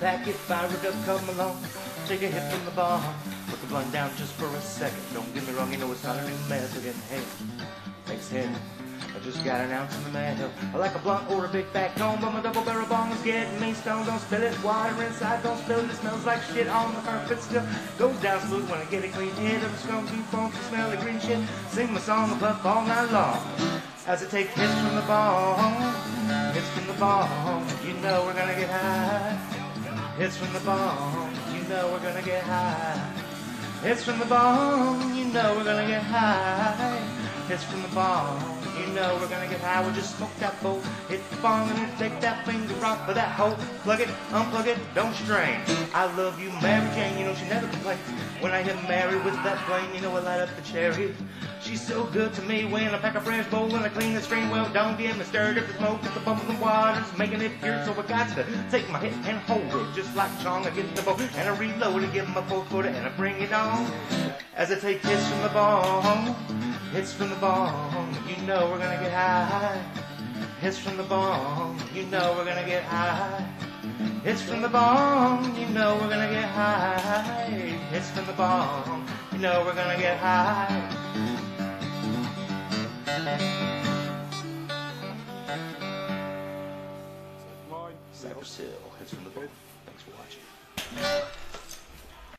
pack, it, fire it up, come along. Take a hit from the bar, put the blunt down just for a second. Don't get me wrong, you know it's not a new method. And hey, thanks head. I just got an ounce in the mail. I like a blunt or a big fat cone, but my double barrel bong is getting me stoned. Don't spill it, water inside, don't spill it. It smells like shit on the carpet still. Goes down smooth when I get a clean hit the skunky, funky, smell the green shit. Sing my song and puff all night long. As I take hits from the bong, hits from the bong, you know we're gonna get high. Hits from the bong, you know we're gonna get high. Hits from the bong, you know we're gonna get high. Hits from the bong, you know we're gonna get high. We'll just smoke that bowl, hit the bong, and then take that finger rock for that hole. Plug it, unplug it, don't strain. I love you, Mary Jane, you know she never complains. When I hit Mary with that flame, you know I light up the cherry. She's so good to me when I pack a fresh bowl and I clean the screen. Well, don't get me stirred up the smoke with the bubbles and waters, making it pure. So I got to take my hit and hold it, just like Chong. I get the bow and I reload and give my four footer and I bring it on. As I take hits from the bong, hits from the bong, you know we're gonna get high. Hits from the bong, you know we're gonna get high. Hits from the bong, you know we're gonna get high. Hits from the bong, you know we're gonna get high. Cypress Hill, hits from the bong. Thanks for watching.